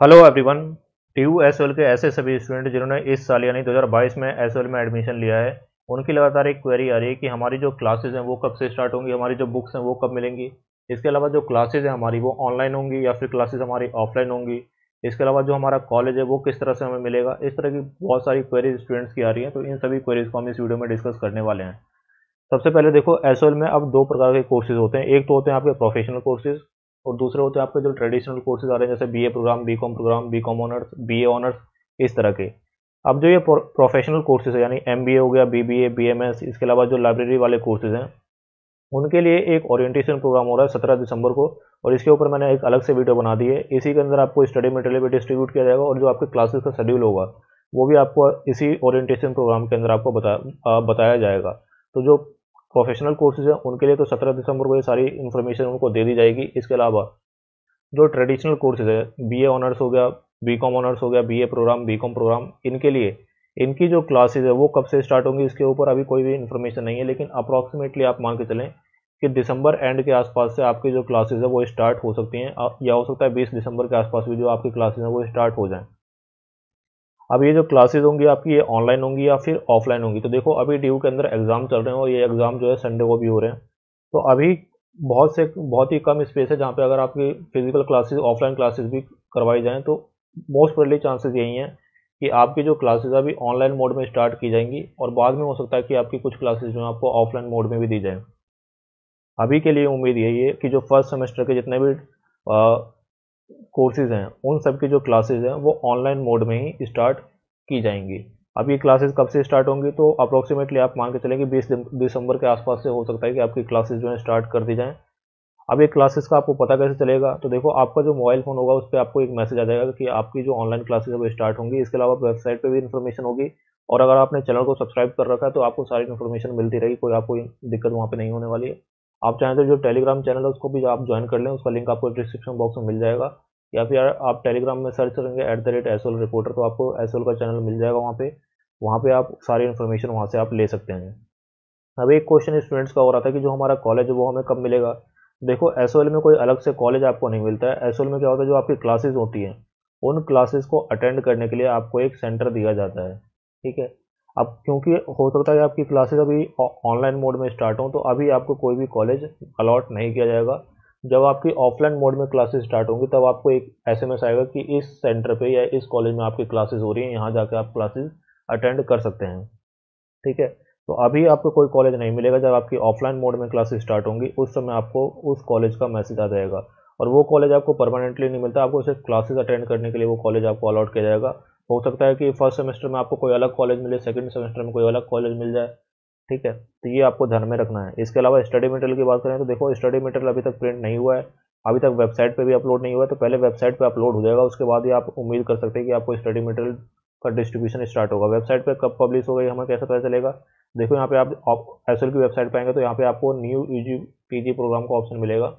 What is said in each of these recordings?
Hello everyone T U S के ऐसे सभी स्टूडेंट जिन्होंने इस साल यानी 2022 में एस में एडमिशन लिया है, उनकी लगातार एक क्वेरी आ रही है कि हमारी जो क्लासेज हैं वो कब से स्टार्ट होंगी, हमारी जो बुक्स हैं वो कब मिलेंगी? इसके अलावा जो क्लासेज हैं हमारी वो ऑनलाइन होंगी या फिर क्लासेज हमारी ऑफलाइन होंगी? इसके अलावा जो हमारा कॉलेज है वो किस तरह से हमें मिलेगा? इस तरह की बहुत सारी क्वेरीज स्टूडेंट्स की आ रही हैं तो इन सभी क्वेरीज को हम इस वीडियो में डिस्कस करने वाले हैं। सबसे पहले देखो एस में अब दो प्रकार के कोर्सेज होते हैं। एक तो होते हैं आपके प्रोफेशनल कोर्सेज और दूसरे होते हैं आपके जो ट्रेडिशनल कोर्सेज आ रहे हैं जैसे B A program B program B com honours B A honours इस तरह के। अब जो ये प्रोफेशनल कोर्सेज है यानी एम हो गया B B B M S इसके अलावा जो लाइब्रेरी वाले कोर्सेज हैं उनके लिए एक ओरिएंटेशन प्रोग्राम हो रहा है सत्रह दिसंबर को और इसके ऊपर मैंने एक अलग से वीडियो बना दी है। इसी के अंदर आपको स्टडी मटेरियल भी डिस्ट्रीब्यूट किया जाएगा और जो आपके क्लासेस का शेड्यूल होगा वो भी आपको इसी ओरिएंटेशन प्रोग्राम के अंदर आपको बता आ, बताया जाएगा। तो जो प्रोफेशनल कोर्सेज हैं, उनके लिए तो सत्रह दिसंबर को ये सारी इन्फॉर्मेशन उनको दे दी जाएगी। इसके अलावा, जो ट्रेडिशनल कोर्सेज है बी ऑनर्स हो गया बी कॉम ऑनर्स हो गया B A program B com program इनके लिए, इनकी जो क्लासेज है, वो कब से स्टार्ट होंगी, इसके ऊपर अभी कोई भी इन्फॉर्मेशन नहीं है, लेकिन अप्रॉक्सीमेटली आप मान के चलें कि दिसंबर एंड के आसपास से आपकी जो क्लासेज है, वो स्टार्ट हो सकती हैं, या हो सकता है बीस दिसंबर के आसपास भी जो आपकी क्लासेज हैं, वो स्टार्ट हो जाएँ। अब ये जो क्लासेज होंगी, आपकी ये ऑनलाइन होंगी या फिर ऑफलाइन होंगी तो देखो अभी ड्यू के अंदर एग्ज़ाम चल रहे हैं और ये एग्ज़ाम जो है संडे को भी हो रहे हैं। तो अभी बहुत से, बहुत ही कम स्पेस है जहाँ पे अगर आपकी फ़िज़िकल क्लासेस ऑफलाइन क्लासेस भी करवाई जाएँ तो मोस्ट प्रोबेबली चांसेस यही हैं कि आपकी जो क्लासेस अभी ऑनलाइन मोड में स्टार्ट की जाएँगी और बाद में हो सकता है कि आपकी कुछ क्लासेस जो है आपको ऑफलाइन मोड में भी दी जाए। अभी के लिए उम्मीद यही है कि जो फ़र्स्ट सेमेस्टर के जितने भी कोर्सेज हैं, उन सब की जो क्लासेज हैं, वो ऑनलाइन मोड में ही स्टार्ट की जाएँगी। अब ये क्लासेस कब से स्टार्ट होंगी तो अप्रोक्सीमेटली आप मान के चलेंगे बीस दिसंबर के आसपास से हो सकता है कि आपकी क्लासेस जो है स्टार्ट कर दी जाएँ। अब ये क्लासेस का आपको पता कैसे चलेगा? तो देखो, आपका जो मोबाइल फ़ोन होगा, उस पर आपको एक मैसेज आ जाएगा कि आपकी जो ऑनलाइन क्लासेस है वो स्टार्ट होंगी, इसके अलावा वेबसाइट पर भी इन्फॉर्मेशन होगी। और अगर आपने चैनल को सब्सक्राइब कर रखा है तो आपको सारी इन्फॉर्मेशन मिलती रहेगी, कोई आपको दिक्कत वहाँ पर नहीं होने वाली है। आप चाहें तो जो टेलीग्राम चैनल है, उसको भी आप ज्वाइन कर लें, उसका लिंक आपको डिस्क्रिप्शन बॉक्स में मिल जाएगा। या फिर आप टेलीग्राम में सर्च करेंगे at the rate S O L reporter तो आपको एसोल का चैनल मिल जाएगा वहाँ पे। वहाँ पे आप सारी इन्फॉर्मेशन वहाँ से आप ले सकते हैं। अब एक क्वेश्चन स्टूडेंट्स का हो रहा था कि जो हमारा कॉलेज है, वो हमें कब मिलेगा? देखो SOL में कोई अलग से कॉलेज आपको नहीं मिलता है। एस में क्या होता है, जो आपकी क्लासेज होती हैं, उन क्लासेज को अटेंड करने के लिए आपको एक सेंटर दिया जाता है। ठीक है? अब क्योंकि हो सकता है आपकी क्लासेस अभी ऑनलाइन मोड में स्टार्ट हों तो अभी आपको कोई भी कॉलेज अलॉट नहीं किया जाएगा। जब आपकी ऑफलाइन मोड में क्लासेस स्टार्ट होंगी, तब आपको एक एसएमएस आएगा कि इस सेंटर पे या इस कॉलेज में आपकी क्लासेस हो रही हैं, यहाँ जाकर आप क्लासेस अटेंड कर सकते हैं। ठीक है? तो अभी आपको कोई कॉलेज नहीं मिलेगा। जब आपकी ऑफलाइन मोड में क्लासेस स्टार्ट होंगी, उस समय आपको उस कॉलेज का मैसेज आ जाएगा। और वो कॉलेज आपको परमानेंटली नहीं मिलता। आपको सिर्फ़ क्लासेस अटेंड करने के लिए वो कॉलेज आपको अलॉट किया जाएगा। हो सकता है कि फ़र्स्ट सेमेस्टर में आपको कोई अलग कॉलेज मिले सेकंड सेमेस्टर में कोई अलग कॉलेज मिल जाए, ठीक है? तो ये आपको ध्यान में रखना है। इसके अलावा स्टडी मटेरियल की बात करें तो देखो स्टडी मटेरियल अभी तक प्रिंट नहीं हुआ है। अभी तक वेबसाइट पे भी अपलोड नहीं हुआ है तो पहले वेबसाइट पे अपलोड हो जाएगा, उसके बाद ही आप उम्मीद कर सकते हैं कि आपको स्टडी मटेरियल का डिस्ट्रीब्यूशन स्टार्ट होगा। वेबसाइट पे कब पब्लिश होगा हमें कैसे पता चलेगा? देखो, यहाँ पे आप एस की वेबसाइट पर आएँगे तो यहाँ पे आपको न्यू यू जी प्रोग्राम का ऑप्शन मिलेगा।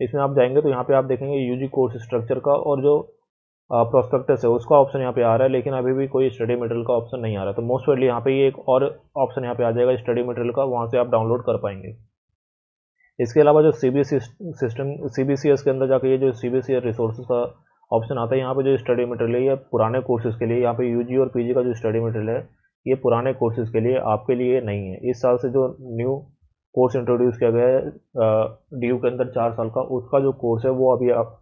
इसमें आप जाएँगे तो यहाँ पे आप देखेंगे यू जी कोर्स स्ट्रक्चर का और जो प्रोस्पेक्टस है, उसका ऑप्शन यहाँ पे आ रहा है, लेकिन अभी भी कोई स्टडी मटेरियल का ऑप्शन नहीं आ रहा। तो मोस्ट वेडली यहाँ पे ये एक और ऑप्शन यहाँ पे आ जाएगा स्टडी मटेरियल का, वहाँ से आप डाउनलोड कर पाएँगे। इसके अलावा जो C B system C B के अंदर जाकर ये जो सी बी रिसोर्सेज का ऑप्शन आता है, यहाँ पे जो स्टडी मटेरियल है, ये पुराने कोर्सेज़ के लिए, यहाँ पे यू और पीजी का जो स्टडी मटेरियल है, ये पुराने कोर्सेज़ के लिए आपके लिए नहीं है। इस साल से जो न्यू कोर्स इंट्रोड्यूस किया गया है डीयू के अंदर चार साल का, उसका जो कोर्स है, वो अभी आप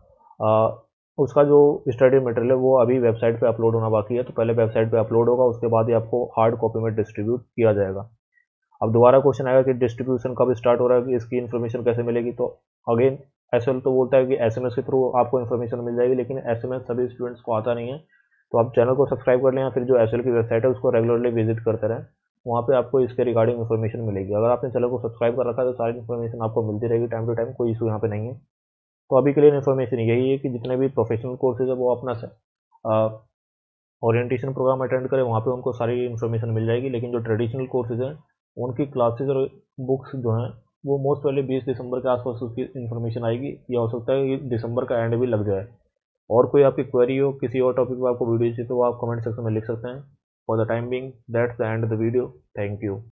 उसका जो स्टडी मटेरियल है, वो अभी वेबसाइट पे अपलोड होना बाकी है। तो पहले वेबसाइट पे अपलोड होगा, उसके बाद ही आपको हार्ड कॉपी में डिस्ट्रीब्यूट किया जाएगा। अब दोबारा क्वेश्चन आएगा कि डिस्ट्रीब्यूशन कब स्टार्ट हो रहा है, कि इसकी इन्फॉर्मेशन कैसे मिलेगी? तो अगेन एस तो बोलता है कि एसएमएस के थ्रू आपको इन्फॉर्मेशन मिल जाएगी, लेकिन एसएमएस सभी स्टूडेंट्स को आता नहीं है। तो आप चैनल को सब्सक्राइब कर लें या फिर जो एस की वेबसाइट है, उसको रेगुलरली विज़िट करते रहें। वहाँ पे आपको इसके रिगार्डिंग इन्फॉर्मेशन मिलेगी। अगर आपने चैनल को सब्सक्राइब कर रखा है तो सारी इन्फॉर्मेशन आपको मिलती रहेगी। टाइम टू टाइम कोई इशू यहाँ पे नहीं है। तो अभी के लिए इन्फॉर्मेशन यही है कि जितने भी प्रोफेशनल कोर्सेज है, वो अपना ओरिएंटेशन प्रोग्राम अटेंड करें, वहाँ पे उनको सारी इन्फॉर्मेशन मिल जाएगी। लेकिन जो ट्रेडिशनल कोर्सेज हैं, उनकी क्लासेज और बुक्स जो हैं, वो मोस्ट पहले बीस दिसंबर के आसपास उसकी इन्फॉर्मेशन आएगी। या हो सकता है कि दिसंबर का एंड भी लग जाए। और कोई आपकी क्वेरी हो, किसी और टॉपिक पर आपको वीडियो चाहिए तो आप कमेंट सेक्शन में लिख सकते हैं। For the time being that's the end the video thank you